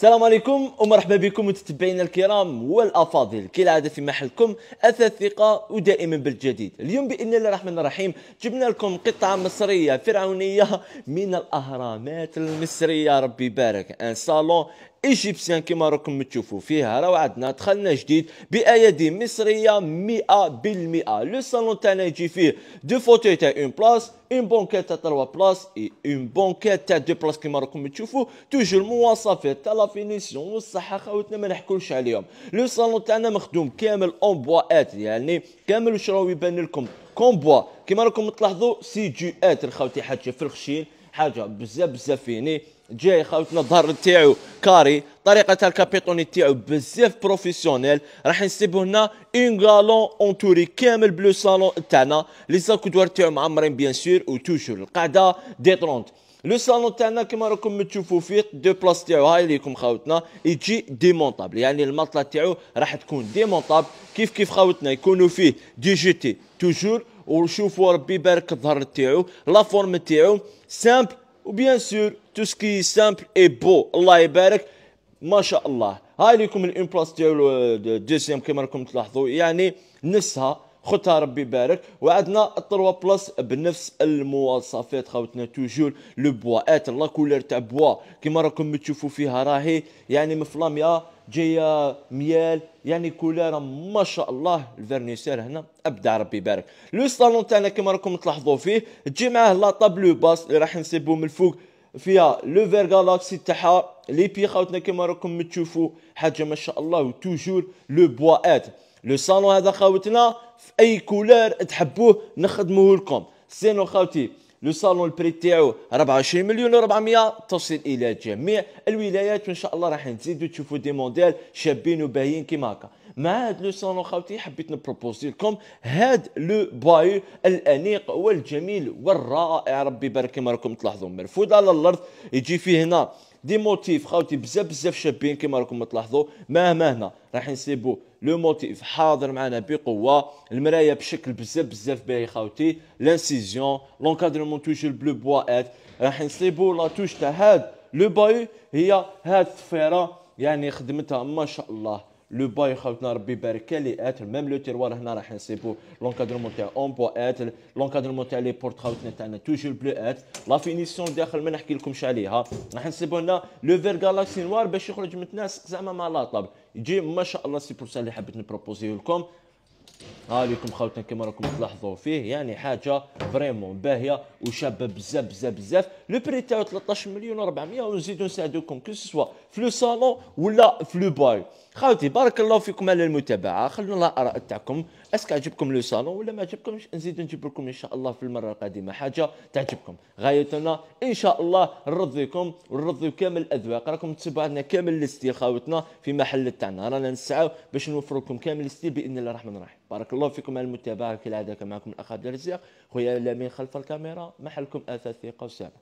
السلام عليكم ومرحبا بكم متتبعينا الكرام والأفاضل. كالعادة في محلكم أثاث ثقه ودائما بالجديد. اليوم بإذن الله الرحمن الرحيم جبنا لكم قطعة مصرية فرعونية من الأهرامات المصرية. ربي يبارك. un salon égyptien كما راكم تشوفوا فيها راه عندنا دخلنا جديد بأيادي مصرية 100% le salon تاعنا يجي فيه deux fauteuils تاع une place une banquette تاع 3 places et une banquette تاع deux places كما راكم تشوفوا. توجور المواصفات تاع لا فينيسيون والصحه خاوتنا ما نحكوش عليهم لو صالون تاعنا مخدوم كامل اون بواات يعني كامل واش راهو يبان لكم كوم بوا كما راكم تلاحظوا سي جي اتر خاوتي حاجة في الخشين حاجة بزاف بزاف فيني جاي خاوتنا الظهر تاعو. كاري طريقة الكابيتوني تاعو بزاف بروفيسيونيل. راح نسيبو هنا اون غالون اونتوري كامل بلو صالون تاعنا. لي زاكودوار تاعو معمرين بيان سور و توجور القاعدة ديترونت لو صالون تاعنا كما راكم تشوفوا فيه دو بلاص تاعو هاي ليكم خاوتنا يجي ديمونطابل يعني المطلة تاعو راح تكون ديمونطابل كيف كيف خاوتنا يكونوا فيه؟ دي جي تي توجور وشوفوا ربي يبارك الظهر تاعو. لا فورم تاعو سامبل وبيان سور تو سكي سامبل اي بو الله يبارك ما شاء الله هاي لكم الان بلاس ديالو دوزيام كما راكم تلاحظوا يعني نفسها خدها ربي يبارك وعندنا التروا بلاس بنفس المواصفات خوتنا توجور. لو بواات لا كولور تاع بوا. كما راكم تشوفوا فيها راهي يعني مفلاميا جاية ميال يعني couleur ما شاء الله ال vernisseur هنا. أبدع ربي يبارك. le salon تاعنا كما راكم تلاحظوا فيه تجي معاه la table basse اللي راح نسيبو من الفوق. فيها le verre galaxy تاعها. les pieds خاوتنا كما راكم تشوفوا حاجة ما شاء الله و toujours le bois le salon هذا خاوتنا في أي couleur تحبوه نخدموه لكم. sinon خاوتي لو صالون البري تاعو 24 مليون و400 تصل إلى جميع الولايات وإن شاء الله راح نزيدو تشوفوا دي موديل شابين وباهيين كيما هكا. مع هاد لو صالون خاوتي حبيت نبروبوزي لكم هاد لو بايو الأنيق والجميل والرائع. ربي يبارك كما راكم تلاحظوا مرفوض على الأرض. يجي فيه هنا دي موتيف خاوتي بزاف بزاف شابين كما راكم تلاحظوا. مهما هنا راح نسيبو لو موتيف حاضر معنا بقوة. المراية بشكل بزاف بزاف باهي خاوتي. لانسيزيون لونكادرمون توش البلو بواات راح نصيبو لا توش تاع هاد. لو باي هي هاد الثفيره يعني خدمتها ما شاء الله. لو باي خوتنا ربي يبارك كاليات ميم لو تيروار هنا راح نصيبو لونكادرمون تاع أون بوات لونكادرمون تاع لي بورت خوتنا تاعنا توجور بلوات لا فينيسيون داخل ما نحكي لكمش عليها. راح نصيبو هنا لو فير جالاكسي نوار باش يخرج متناسق زعما مع لاطاب. يجي ما شاء الله سي بور سا اللي حبيت نبروبوزيه لكم. ها لكم خوتنا كما راكم تلاحظوا فيه يعني حاجة vraiment باهية وشابة بزاف بزاف بزاف. le prix تاعو 13 مليون و400 ونزيدو نساعدوكم que ce soit في le salon ولا في le prix خاوتي بارك الله فيكم على المتابعة. خلونا الاراء تاعكم. est-ce que عجبكم le salon ولا ما عجبكمش نزيد نجيب لكم إن شاء الله في المرة القادمة حاجة تعجبكم. غايتنا إن شاء الله نرضيكم ونرضيو كامل الأذواق. راكم تسيبوا عندنا كامل ال style خاوتنا في محل تاعنا. رانا نسعاو باش نوفر لكم كامل ال style بإذن الله. الرحمن الرحيم. بارك الله فيكم على المتابعه كالعاده معكم الأخ عبد الرزاق خويا لامين خلف الكاميرا محلكم أثاث ثقه وسلام